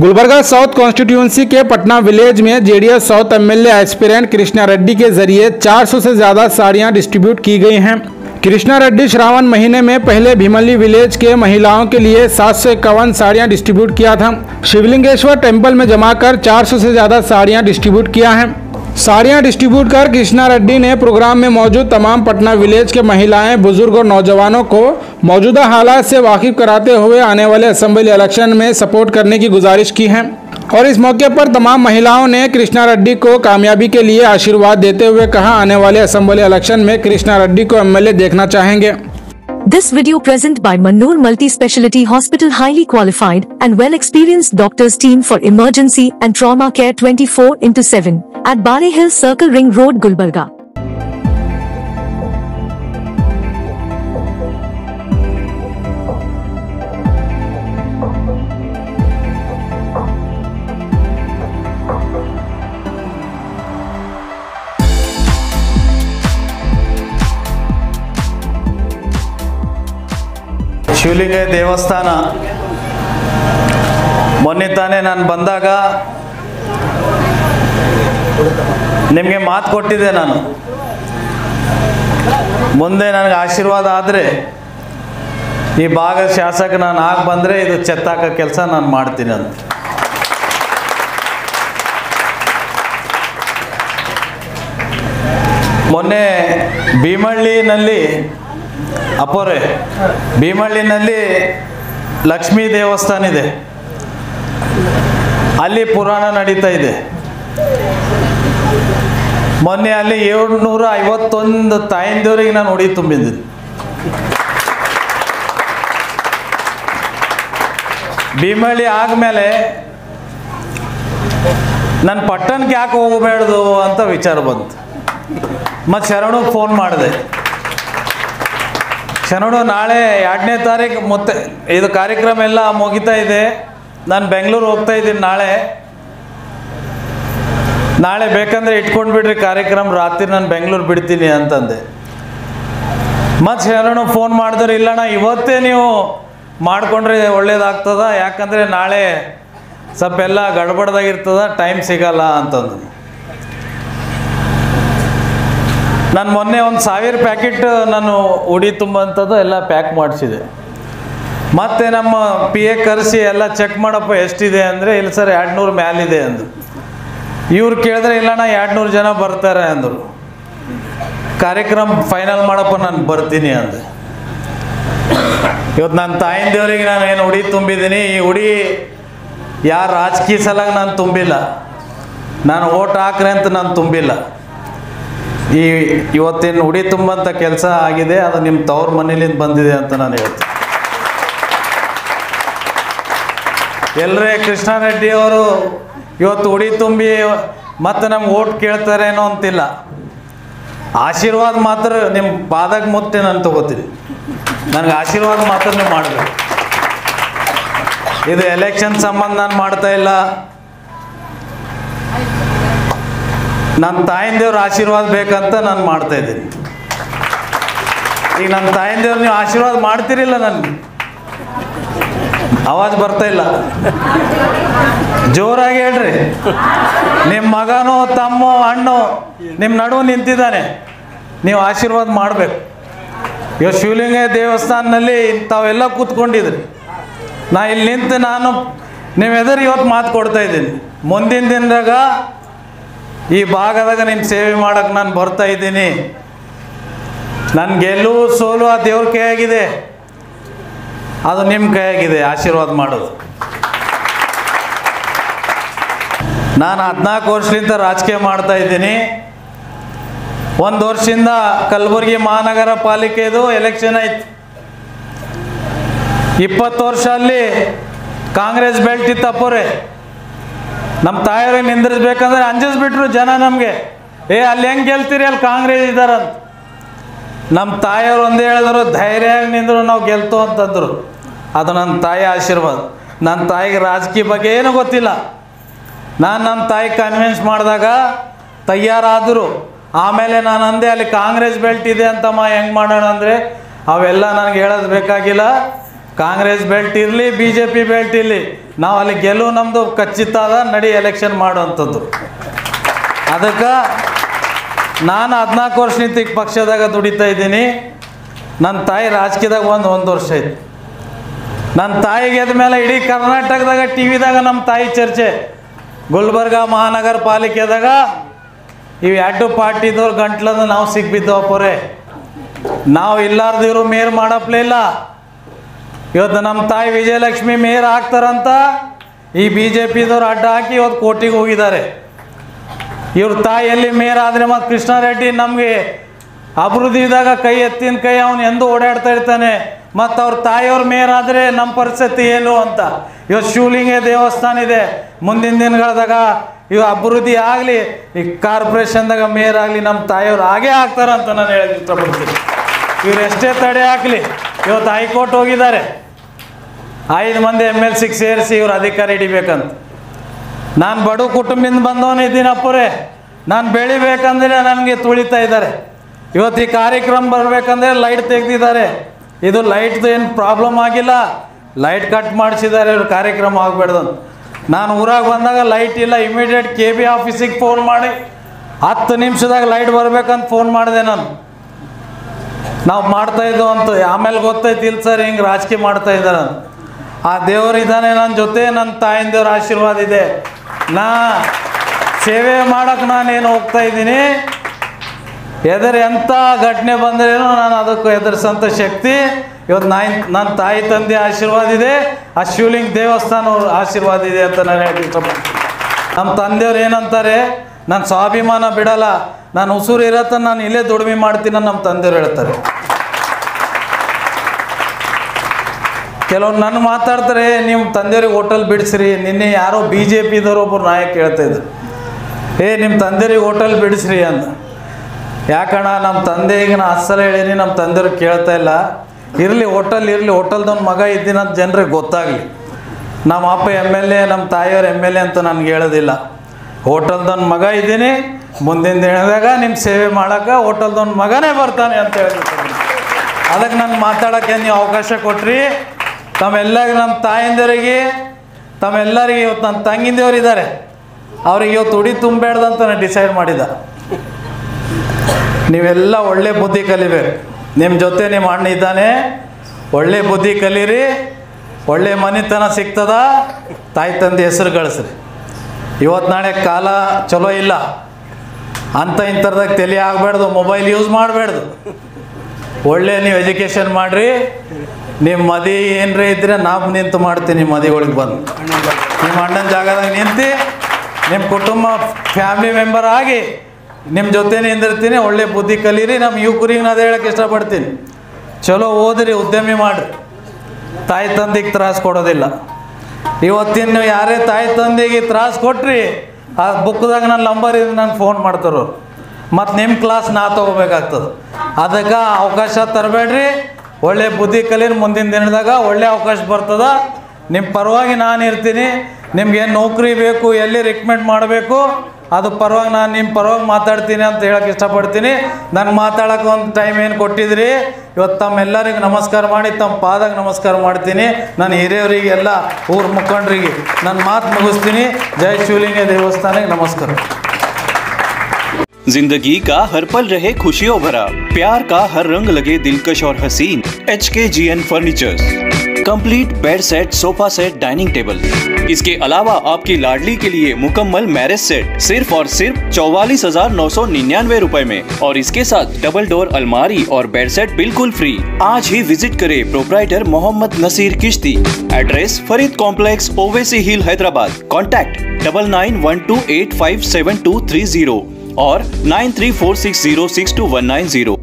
Gulbarga south constituency के Patna village में JDS south MLA aspirant Krishna Reddy के ज़रिए 400 से ज़्यादा साड़ियाँ डिस्ट्रीब्यूट की गई हैं। कृष्णा रेड्डी श्रावण महीने में पहले भीमली विलेज के महिलाओं के लिए सात सौ इक्यावन साड़ियाँ डिस्ट्रीब्यूट किया था। शिवलिंगेश्वर टेंपल में जमा कर चार सौ से ज़्यादा साड़ियाँ डिस्ट्रीब्यूट किया है। साड़ियाँ डिस्ट्रीब्यूट कर कृष्णा रेड्डी ने प्रोग्राम में मौजूद तमाम पटना विलेज के महिलाएँ, बुज़ुर्ग और नौजवानों को मौजूदा हालात से वाकिफ कराते हुए आने वाले असम्बली इलेक्शन में सपोर्ट करने की गुजारिश की है। और इस मौके पर तमाम महिलाओं ने कृष्णा रेड्डी को कामयाबी के लिए आशीर्वाद देते हुए कहा, आने वाले असम्बली इलेक्शन में कृष्णा रेड्डी को एमएलए देखना चाहेंगे। This video present by Mannoor Multi-Speciality Hospital, highly qualified and well-experienced doctors team for emergency and trauma care 24 into 7 at Bali Hill Circle Ring Road Gulbarga. ಶಿವಲಿಂಗ ದೇವಸ್ಥಾನ ಮೊನ್ನೆ ತಾನೇ ನಾನು ಬಂದಾಗ ನಿಮಗೆ ಮಾತು ಕೊಟ್ಟಿದ್ದೆ ನಾನು. ಮುಂದೆ ನನಗೆ ಆಶೀರ್ವಾದ ಆದರೆ ಈ ಭಾಗದ ಶಾಸಕ ನಾನು ಆಗಿ ಬಂದರೆ ಇದು ಚೆತ್ತಾಕೋ ಕೆಲಸ ನಾನು ಮಾಡ್ತೀನಿ ಅಂತ. ಮೊನ್ನೆ ಭೀಮಳ್ಳಿನಲ್ಲಿ, ಅಪ್ಪೋರೆ, ಭೀಮಳ್ಳಿನಲ್ಲಿ ಲಕ್ಷ್ಮೀ ದೇವಸ್ಥಾನ ಇದೆ. ಅಲ್ಲಿ ಪುರಾಣ ನಡೀತಾ ಇದೆ. ಮೊನ್ನೆ ಅಲ್ಲಿ ಏಳ್ನೂರ ಐವತ್ತೊಂದು ತಾಯಿಂದವರಿಗೆ ನಾನು ಉಡಿ ತುಂಬಿದ್ದೆ. ಭೀಮಳ್ಳಿ ಆದಮೇಲೆ ನನ್ನ ಪಟ್ಟಣಕ್ಕೆ ಯಾಕೆ ಹೋಗಬೇಡ್ದು ಅಂತ ವಿಚಾರ ಬಂತು. ಮತ್ತು ಶರಣು ಫೋನ್ ಮಾಡಿದೆ. ಶರಣು, ನಾಳೆ ಎರಡನೇ ತಾರೀಕು ಮತ್ತೆ ಇದು ಕಾರ್ಯಕ್ರಮ ಎಲ್ಲ ಮುಗಿತಾ ಇದೆ. ನಾನು ಬೆಂಗಳೂರು ಹೋಗ್ತಾ ಇದ್ದೀನಿ ನಾಳೆ. ನಾಳೆ ಬೇಕಂದ್ರೆ ಇಟ್ಕೊಂಡು ಬಿಡ್ರಿ ಕಾರ್ಯಕ್ರಮ. ರಾತ್ರಿ ನಾನು ಬೆಂಗಳೂರು ಬಿಡ್ತೀನಿ ಅಂತಂದೆ. ಮತ್ತೆ ಶರಣು ಫೋನ್ ಮಾಡಿದ್ರೆ, ಇಲ್ಲಣ್ಣ, ಇವತ್ತೇ ನೀವು ಮಾಡಿಕೊಂಡ್ರೆ ಒಳ್ಳೇದಾಗ್ತದ. ಯಾಕಂದರೆ ನಾಳೆ ಸ್ವಲ್ಪ ಎಲ್ಲ ಗಡ್ಬಡ್ದಾಗಿರ್ತದ ಟೈಮ್ ಸಿಗಲ್ಲ ಅಂತಂದು ನಾನು ಮೊನ್ನೆ ಒಂದು ಸಾವಿರ ಪ್ಯಾಕೆಟ್ ನಾನು ಉಡಿ ತುಂಬಂಥದ್ದು ಎಲ್ಲ ಪ್ಯಾಕ್ ಮಾಡಿಸಿದೆ. ಮತ್ತೆ ನಮ್ಮ ಪಿ ಎ ಕರೆಸಿ ಎಲ್ಲ ಚೆಕ್ ಮಾಡಪ್ಪ, ಎಷ್ಟಿದೆ ಅಂದರೆ, ಇಲ್ಲ ಸರ್ ಎರಡು ನೂರು ಮ್ಯಾಲಿದೆ ಅಂದರು. ಇವ್ರು ಕೇಳಿದ್ರೆ ಇಲ್ಲಣ್ಣ ಎರಡು ನೂರು ಜನ ಬರ್ತಾರೆ ಅಂದರು. ಕಾರ್ಯಕ್ರಮ ಫೈನಲ್ ಮಾಡಪ್ಪ, ನಾನು ಬರ್ತೀನಿ ಅಂದೆ. ಇವತ್ತು ನನ್ನ ತಾಯಿನ ದೇವರಿಗೆ ನಾನು ಏನು ಉಡಿ ತುಂಬಿದ್ದೀನಿ, ಈ ಉಡಿ ಯಾರ ರಾಜಕೀಯ ಸಲಾಗಿ ನಾನು ತುಂಬಿಲ್ಲ. ನಾನು ಓಟ್ ಹಾಕ್ರೆ ಅಂತ ನಾನು ತುಂಬಿಲ್ಲ. ಈ ಇವತ್ತಿನ ಉಡಿ ತುಂಬಂಥ ಕೆಲಸ ಆಗಿದೆ, ಅದು ನಿಮ್ಮ ತವ್ರ ಮನೇಲಿಂದ ಬಂದಿದೆ ಅಂತ ನಾನು ಹೇಳ್ತೀನಿ. ಎಲ್ಲರೇ ಕೃಷ್ಣಾರೆಡ್ಡಿ ಅವರು ಇವತ್ತು ಉಡಿ ತುಂಬಿ ಮತ್ತೆ ನಮ್ಗೆ ಓಟ್ ಕೇಳ್ತಾರೇನೋ ಅಂತಿಲ್ಲ. ಆಶೀರ್ವಾದ ಮಾತ್ರ ನಿಮ್ಮ ಪಾದಕ್ಕೆ ಮುತ್ತೆ ನಾನು ತಗೋತೀನಿ. ನನಗೆ ಆಶೀರ್ವಾದ ಮಾತ್ರ ನೀವು ಮಾಡಬೇಕು. ಇದು ಎಲೆಕ್ಷನ್ ಸಂಬಂಧ ನಾನು ಮಾಡ್ತಾ ಇಲ್ಲ. ನನ್ನ ತಾಯಿಂದೇವ್ರ ಆಶೀರ್ವಾದ ಬೇಕಂತ ನಾನು ಮಾಡ್ತಾ ಇದ್ದೀನಿ. ಈಗ ನನ್ನ ತಾಯಿಂದೇವ್ರು ನೀವು ಆಶೀರ್ವಾದ ಮಾಡ್ತಿರಿಲ್ಲ ನನಗೆ. ಆವಾಜ್ ಬರ್ತಾ ಇಲ್ಲ. ಜೋರಾಗಿ ಹೇಳ್ರಿ. ನಿಮ್ಮ ಮಗನು, ತಮ್ಮ, ಅಣ್ಣೋ ನಿಮ್ಮ ನಡುವೆ ನಿಂತಿದ್ದಾನೆ. ನೀವು ಆಶೀರ್ವಾದ ಮಾಡಬೇಕು. ಇವತ್ತು ಶಿವಲಿಂಗ ದೇವಸ್ಥಾನದಲ್ಲಿ ತಾವೆಲ್ಲ ಕೂತ್ಕೊಂಡಿದ್ರಿ. ನಾ ಇಲ್ಲಿ ನಿಂತು ನಾನು ನಿಮ್ಮ ಎದುರು ಇವತ್ತು ಮಾತು ಕೊಡ್ತಾ ಇದ್ದೀನಿ. ಮುಂದಿನ ದಿನದಾಗ ಈ ಭಾಗದಾಗ ನಿಮ್ಮ ಸೇವೆ ಮಾಡೋಕ್ಕೆ ನಾನು ಬರ್ತಾ ಇದ್ದೀನಿ. ನನ್ನ ಗೆಲುವು ಸೋಲು ಆ ದೇವ್ರ ಕೈಯಾಗಿದೆ. ಅದು ನಿಮ್ಮ ಕೈಯಾಗಿದೆ. ಆಶೀರ್ವಾದ ಮಾಡೋದು. ನಾನು ಹದಿನಾಲ್ಕು ವರ್ಷದಿಂದ ರಾಜಕೀಯ ಮಾಡ್ತಾ ಇದ್ದೀನಿ. ಒಂದು ವರ್ಷದಿಂದ ಕಲಬುರಗಿ ಮಹಾನಗರ ಪಾಲಿಕೆದು ಎಲೆಕ್ಷನ್ ಆಯ್ತು. ಇಪ್ಪತ್ತು ವರ್ಷ ಅಲ್ಲಿ ಕಾಂಗ್ರೆಸ್ ಬೆಲ್ಟ್ ಇತ್ತಪ್ಪೋರೆ ನಮ್ಮ ತಾಯಿಯವ್ರಿಗೆ ನಿಂದ್ರಿಸ್ಬೇಕಂದ್ರೆ ಅಂಜಿಸ್ಬಿಟ್ರು ಜನ ನಮಗೆ. ಏ, ಅಲ್ಲಿ ಹೆಂಗೆ ಗೆಲ್ತೀರಿ? ಅಲ್ಲಿ ಕಾಂಗ್ರೆಸ್ ಇದ್ದಾರಂತ ನಮ್ಮ ತಾಯಿಯವ್ರು ಒಂದೇ ಹೇಳಿದ್ರು, ಧೈರ್ಯ ನಿಂದ್ರು, ನಾವು ಗೆಲ್ತು ಅಂತಂದರು ಅದು ನನ್ನ ತಾಯಿ ಆಶೀರ್ವಾದ. ನನ್ನ ತಾಯಿಗೆ ರಾಜಕೀಯ ಬಗ್ಗೆ ಏನೂ ಗೊತ್ತಿಲ್ಲ. ನಾನು ನಮ್ಮ ತಾಯಿ ಕನ್ವಿನ್ಸ್ ಮಾಡಿದಾಗ ತಯಾರಾದರು. ಆಮೇಲೆ ನಾನು ಅಂದೆ, ಅಲ್ಲಿ ಕಾಂಗ್ರೆಸ್ ಬೆಲ್ಟ್ ಇದೆ ಅಂತಮ್ಮ ಹೆಂಗೆ ಮಾಡೋಣ ಅಂದರೆ, ಅವೆಲ್ಲ ನನಗೆ ಹೇಳೋದು ಬೇಕಾಗಿಲ್ಲ. ಕಾಂಗ್ರೆಸ್ ಬೆಲ್ಟ್ ಇರಲಿ ಬಿ ಜೆ ಪಿ ಬೆಲ್ಟ್ ಇರಲಿ. ನಾವು ಅಲ್ಲಿ ಗೆಲುವು ನಮ್ಮದು ಖಚಿತ ಅದ, ನಡಿ ಎಲೆಕ್ಷನ್ ಮಾಡುವಂಥದ್ದು ಅದಕ್ಕೆ ನಾನು ಹದಿನಾಲ್ಕು ವರ್ಷ ನಿಂತ ಪಕ್ಷದಾಗ ದುಡಿತಾ ಇದ್ದೀನಿ. ನನ್ನ ತಾಯಿ ರಾಜಕೀಯದಾಗ ಒಂದು ಒಂದು ವರ್ಷ ಐತಿ ನನ್ನ ತಾಯಿಗೆ ಮೇಲೆ ಇಡೀ ಕರ್ನಾಟಕದಾಗ ಟಿ ವಿದಾಗ ನಮ್ಮ ತಾಯಿ ಚರ್ಚೆ. ಗುಲ್ಬರ್ಗ ಮಹಾನಗರ ಪಾಲಿಕೆದಾಗ ಇವು ಎರಡು ಪಾರ್ಟಿದವ್ರು ಗಂಟ್ಲದ ನಾವು ಸಿಗ್ಬಿದ್ದವಪ್ಪರೆ ನಾವು ಇಲ್ಲಾರ್ದಿವ್ರು ಮೇರ್ ಮಾಡಪ್ಲೇ ಇಲ್ಲ. ಇವತ್ತು ನಮ್ಮ ತಾಯಿ ವಿಜಯಲಕ್ಷ್ಮಿ ಮೇಯರ್ ಆಗ್ತಾರಂತ ಈ ಬಿ ಜೆ ಪಿದವ್ರು ಅಡ್ಡ ಹಾಕಿ ಇವತ್ತು ಕೋಟಿಗೆ ಹೋಗಿದ್ದಾರೆ. ಇವ್ರ ತಾಯಿಯಲ್ಲಿ ಮೇಯರ್ ಆದರೆ ಮತ್ತು ಕೃಷ್ಣಾರೆಡ್ಡಿ ನಮಗೆ ಅಭಿವೃದ್ಧಿದಾಗ ಕೈ ಎತ್ತಿನ ಕೈ ಅವನು ಎಂದೂ ಓಡಾಡ್ತಾ ಇರ್ತಾನೆ. ಮತ್ತು ಅವ್ರ ತಾಯಿಯವ್ರ ಮೇಯರ್ ಆದರೆ ನಮ್ಮ ಪರಿಸ್ಥಿತಿ ಏನು ಅಂತ. ಇವತ್ತು ಶಿವಲಿಂಗ ದೇವಸ್ಥಾನ ಇದೆ. ಮುಂದಿನ ದಿನಗಳದಾಗ ಇವು ಅಭಿವೃದ್ಧಿ ಆಗಲಿ, ಈ ಕಾರ್ಪೊರೇಷನ್ದಾಗ ಮೇಯರ್ ಆಗಲಿ ನಮ್ಮ ತಾಯಿಯವ್ರು ಹಾಗೇ ಆಗ್ತಾರಂತ ನಾನು ಹೇಳಕ್ಕೆ ಇಷ್ಟಪಡ್ತೀನಿ ಇವ್ರು ಎಷ್ಟೇ ತಡೆ ಹಾಕಲಿ, ಇವತ್ತು ಹೈಕೋರ್ಟ್ ಹೋಗಿದ್ದಾರೆ. ಐದು ಮಂದಿ ಎಂ ಎಲ್ ಸಿಗೆ ಸೇರಿಸಿ ಇವ್ರು ಅಧಿಕಾರ ಹಿಡಿಬೇಕಂತ. ನಾನು ಬಡ ಕುಟುಂಬದಿಂದ ಬಂದವನು ಇದ್ದೀನಪ್ಪರೇ ನಾನು ಬೆಳಿಬೇಕಂದ್ರೆ ನನಗೆ ತುಳಿತಾ ಇದ್ದಾರೆ. ಇವತ್ತು ಈ ಕಾರ್ಯಕ್ರಮ ಬರಬೇಕಂದ್ರೆ ಲೈಟ್ ತೆಗೆದಿದ್ದಾರೆ. ಇದು ಲೈಟ್ದು ಏನು ಪ್ರಾಬ್ಲಮ್ ಆಗಿಲ್ಲ. ಲೈಟ್ ಕಟ್ ಮಾಡಿಸಿದ್ದಾರೆ, ಇವ್ರ ಕಾರ್ಯಕ್ರಮ ಅಂತ ನಾನು ಊರಾಗ ಬಂದಾಗ ಲೈಟ್ ಇಲ್ಲ ಇಮಿಡಿಯೇಟ್ ಕೆ ಬಿ ಆಫೀಸಿಗೆ ಫೋನ್ ಮಾಡಿ, ಹತ್ತು ನಿಮಿಷದಾಗ ಲೈಟ್ ಬರ್ಬೇಕಂತ ಫೋನ್ ಮಾಡಿದೆ ನಾನು. ನಾವು ಮಾಡ್ತಾ ಇದ್ದೋ ಅಂತ, ಆಮೇಲೆ ಗೊತ್ತೈತಿ ಇಲ್ಲ ಸರ್ ಹಿಂಗೆ ರಾಜಕೀಯ ಮಾಡ್ತಾ ಇದ್ದಾರೆ ಆ ದೇವರಿದ್ದಾನೆ ನನ್ನ ಜೊತೆ ನನ್ನ ತಾಯಿನ ದೇವ್ರ ಆಶೀರ್ವಾದ ಇದೆ. ನಾ ಸೇವೆ ಮಾಡೋಕೆ ನಾನೇನು ಹೋಗ್ತಾ ಇದ್ದೀನಿ. ಎದುರು ಎಂಥ ಘಟನೆ ಬಂದ್ರೇನು ನಾನು ಅದಕ್ಕೆ ಎದುರಿಸೋಂಥ ಶಕ್ತಿ. ಇವತ್ತು ನಾಯಿ, ನನ್ನ ತಾಯಿ ತಂದೆ ಆಶೀರ್ವಾದ ಇದೆ. ಆ ಶಿವಲಿಂಗ ದೇವಸ್ಥಾನ ಆಶೀರ್ವಾದ ಇದೆ ಅಂತ ನಾನು ಹೇಳ್ತೀನಿ ನಮ್ಮ ತಂದೆಯವ್ರು ಏನಂತಾರೆ, ನಾನು ಸ್ವಾಭಿಮಾನ ಬಿಡಲ್ಲ. ನಾನು ಉಸುರು ಇರತ್ತ, ನಾನು ಇಲ್ಲೇ ದುಡಿಮೆ ಮಾಡ್ತೀನಿ ನಮ್ಮ ತಂದೆಯವ್ರು ಹೇಳ್ತಾರೆ. ಕೆಲವೊಂದು ನನ್ನ ಮಾತಾಡ್ತಾರೆ ನಿಮ್ಮ ತಂದೆಯವ್ರಿಗೆ ಹೋಟೆಲ್ ಬಿಡಿಸ್ರಿ. ನಿನ್ನೆ ಯಾರೋ ಬಿ ಜೆ ಪಿದವ್ರು ಒಬ್ಬರು ನಾಯಕ ಹೇಳ್ತಾ ಇದ್ರು. ಏ ನಿಮ್ಮ ತಂದೆಯವ್ರಿಗೆ ಹೋಟೆಲ್ ಬಿಡಿಸ್ರಿ ಅಂತ. ಯಾಕಣ್ಣ ನಮ್ಮ ತಂದೆ ಈಗ ನಾ ಅಸಲ ಹೇಳೀನಿ ನಮ್ಮ ತಂದೆಯವ್ರು ಕೇಳ್ತಾ ಇಲ್ಲ. ಇರಲಿ ಹೋಟೆಲ್ ಇರಲಿ ಹೋಟೆಲ್ದೊಂದು ಮಗ ಇದ್ದೀನಂತ ಜನರಿಗೆ ಗೊತ್ತಾಗಲಿ. ನಮ್ಮ ಅಪ್ಪ ಎಂ ಎಲ್ ಎ ನಮ್ಮ ತಾಯಿಯವ್ರ ಎಂ ಎಲ್ ಎ ಅಂತ ನನಗೆ ಹೇಳೋದಿಲ್ಲ. ಹೋಟೆಲ್ದೊಂದು ಮಗ ಇದ್ದೀನಿ, ಮುಂದಿನ ದಿನದಾಗ ನಿಮ್ಮ ಸೇವೆ ಮಾಡೋಕೆ ಹೋಟೆಲ್ದೊಂದು ಮಗನೇ ಬರ್ತಾನೆ ಅಂತ ಹೇಳಿದ್ರು ಅದಕ್ಕೆ ನಾನು ಮಾತಾಡೋಕ್ಕೆ ನೀವು ಅವಕಾಶ ಕೊಟ್ರಿ. ತಮ್ಮೆಲ್ಲರಿಗೆ ನಮ್ಮ ತಾಯಿಂದವರಿಗೆ ತಮ್ಮೆಲ್ಲರಿಗೆ ಇವತ್ತು ನನ್ನ ತಂಗಿಂದವ್ರು ಇದ್ದಾರೆ. ಅವ್ರಿಗೆ ಇವತ್ತು ಉಡಿ ತುಂಬಬೇಡ್ದಂತ ನಾನು ಡಿಸೈಡ್ ಮಾಡಿದ ನೀವೆಲ್ಲ ಒಳ್ಳೆ ಬುದ್ಧಿ ಕಲಿಬೇಕು. ನಿಮ್ಮ ಜೊತೆ ನಿಮ್ಮ ಅಣ್ಣ ಇದ್ದಾನೆ. ಒಳ್ಳೆ ಬುದ್ಧಿ ಕಲೀರಿ. ಒಳ್ಳೆ ಮನೆತನ ಸಿಗ್ತದ? ತಾಯಿ ತಂದೆ ಹೆಸರು ಗಳಿಸ್ರಿ. ಇವತ್ತು ನಾಳೆ ಕಾಲ ಚಲೋ ಇಲ್ಲ. ಅಂತ ಇಂಥದಾಗ ತಲೆ ಆಗಬಾರ್ದು ಮೊಬೈಲ್ ಯೂಸ್ ಮಾಡಬೇಡ್ದು ಒಳ್ಳೆ ನೀವು ಎಜುಕೇಷನ್ ಮಾಡಿರಿ. ನಿಮ್ಮ ಮದಿ ಏನರೇ ಇದ್ದರೆ ನಾವು ನಿಂತು ಮಾಡ್ತೀನಿ ಮದಿಗಳಿಗೆ ಬಂದು. ನಿಮ್ಮ ಅಣ್ಣನ ಜಾಗದಾಗ ನಿಂತು ನಿಮ್ಮ ಕುಟುಂಬ ಫ್ಯಾಮಿಲಿ ಮೆಂಬರ್ ಆಗಿ ನಿಮ್ಮ ಜೊತೆ ಹಿಂದಿರ್ತೀನಿ ಒಳ್ಳೆ ಬುದ್ಧಿ ಕಲೀರಿ ನಮ್ಮ ಯುವಕರಿಗೆ ನಾನು ಹೇಳಕ್ಕೆ ಇಷ್ಟಪಡ್ತೀನಿ. ಚಲೋ ಓದಿರಿ, ಉದ್ಯಮಿ ಮಾಡಿರಿ. ತಾಯಿ ತಂದೆಗೆ ತ್ರಾಸ ಕೊಡೋದಿಲ್ಲ. ಇವತ್ತಿನ ನೀವು ಯಾರೇ ತಾಯಿ ತಂದೆಗೆ ತ್ರಾಸ ಕೊಟ್ರಿ, ಆ ಬುಕ್ದಾಗ ನನ್ನ ನಂಬರ್ ಇದ್ರೆ ನಂಗೆ ಫೋನ್ ಮಾಡ್ತಾರ ಮತ್ತು ನಿಮ್ಮ ಕ್ಲಾಸ್ ನಾ ತೊಗೋಬೇಕಾಗ್ತದೆ. ಅದಕ್ಕೆ ಅವಕಾಶ ತರಬೇಡ್ರಿ, ಒಳ್ಳೆ ಬುದ್ಧಿ ಕಲೀರಿ, ಮುಂದಿನ ದಿನದಾಗ ಒಳ್ಳೆ ಅವಕಾಶ ಬರ್ತದ. ನಿಮ್ಮ ಪರವಾಗಿ ನಾನು ಇರ್ತೀನಿ, ನಿಮ್ಗೆ ಏನು ನೌಕರಿ ಬೇಕು, ಎಲ್ಲಿ ರಿಕಮೆಂಡ್ ಮಾಡಬೇಕು ಅದು ಪರವಾಗಿ ನಾನು ನಿಮ್ಮ ಪರವಾಗಿ ಮಾತಾಡ್ತೀನಿ ಅಂತ ಹೇಳಕ್ಕೆ ಇಷ್ಟಪಡ್ತೀನಿ ನಾನು ಮಾತಾಡೋಕೆ ಒಂದು ಟೈಮ್ ಏನು ಕೊಟ್ಟಿದ್ರಿ ಇವತ್ತು ತಮ್ಮೆಲ್ಲರಿಗೆ ನಮಸ್ಕಾರ ಮಾಡಿ ತಮ್ಮ ಪಾದಾಗ ನಮಸ್ಕಾರ ಮಾಡ್ತೀನಿ ನಾನು ಹಿರಿಯವರಿಗೆ ಎಲ್ಲ ಊರ ಮುಖಂಡರಿಗೆ ನನ್ನ ಮಾತು ಮುಗಿಸ್ತೀನಿ ಜೈ ಶಿವಲಿಂಗ ದೇವಸ್ಥಾನಕ್ಕೆ ನಮಸ್ಕಾರ जिंदगी का हर पल रहे खुशियों भरा प्यार का हर रंग लगे दिलकश और Haseen H K G N furniture complete bed set sofa set dining table इसके अलावा आपकी लाडली के लिए मुकम्मल मैरिज सेट सिर्फ़ और सिर्फ़ चौवालीस हज़ार नौ सौ निन्यानवे रूपए में और इसके साथ डबल डोर अलमारी और बेड सेट बिल्कुल फ्री आज ही विज़िट करे proprietor Mohammed Naseer Kishti. Address Farid complex Owaisi hill, Hyderabad. Contact double nine one two eight five seven two three zero और nine three four six zero six two one nine zero